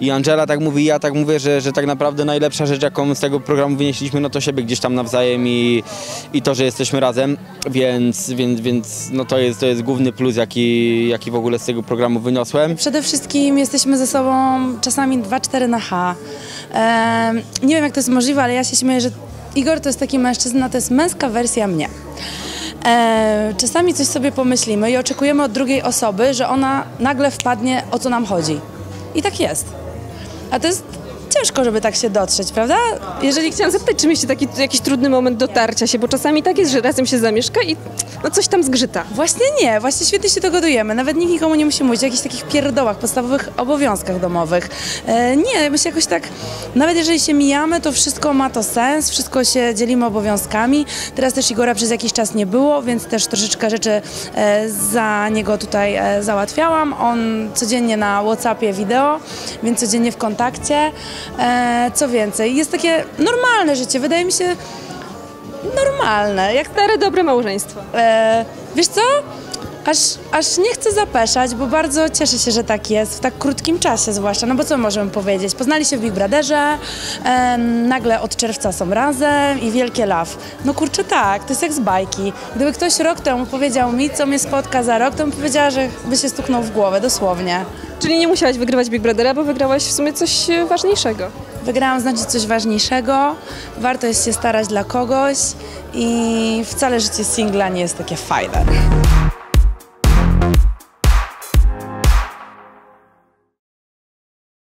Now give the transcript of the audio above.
I Angela tak mówi, i ja tak mówię, że, że tak naprawdę najlepsza rzecz, jaką z tego programu wynieśliśmy, no to siebie gdzieś tam nawzajem i, i to, że jesteśmy razem, więc, więc, więc no to, jest, to jest główny plus, jaki, jaki w ogóle z tego programu wyniosłem. Przede wszystkim jesteśmy ze sobą czasami 2-4 na H. Nie wiem, jak to jest możliwe, ale ja się śmieję, że Igor to jest taki mężczyzna, to jest męska wersja mnie. E, czasami coś sobie pomyślimy i oczekujemy od drugiej osoby, że ona nagle wpadnie, o co nam chodzi. I tak jest. A to jest ciężko, żeby tak się dotrzeć, prawda? Jeżeli chciałam zapytać, czy mieliście taki jakiś trudny moment dotarcia się, bo czasami tak jest, że razem się zamieszka i no coś tam zgrzyta. Właśnie nie, właśnie świetnie się dogadujemy. Nawet nikt nikomu nie musi mówić o jakichś takich pierdołach, podstawowych obowiązkach domowych. E, nie, my się jakoś tak, nawet jeżeli się mijamy, to wszystko ma to sens, wszystko się dzielimy obowiązkami. Teraz też Igora przez jakiś czas nie było, więc też troszeczkę rzeczy e, za niego tutaj e, załatwiałam. On codziennie na Whatsappie wideo, więc codziennie w kontakcie. E, co więcej, jest takie normalne życie, wydaje mi się normalne, jak Stare, dobre małżeństwo. E, wiesz co? Aż, aż nie chcę zapeszać, bo bardzo cieszę się, że tak jest, w tak krótkim czasie zwłaszcza. No bo co możemy powiedzieć? Poznali się w Big Brotherze, e, nagle od czerwca są razem i wielkie love. No kurczę tak, to jest jak z bajki. Gdyby ktoś rok temu powiedział mi, co mnie spotka za rok, to bym powiedziała, że by się stuknął w głowę, dosłownie. Czyli nie musiałaś wygrywać Big Brothera, bo wygrałaś w sumie coś e, ważniejszego. Wygrałam znaczy coś ważniejszego, warto jest się starać dla kogoś i wcale życie singla nie jest takie fajne.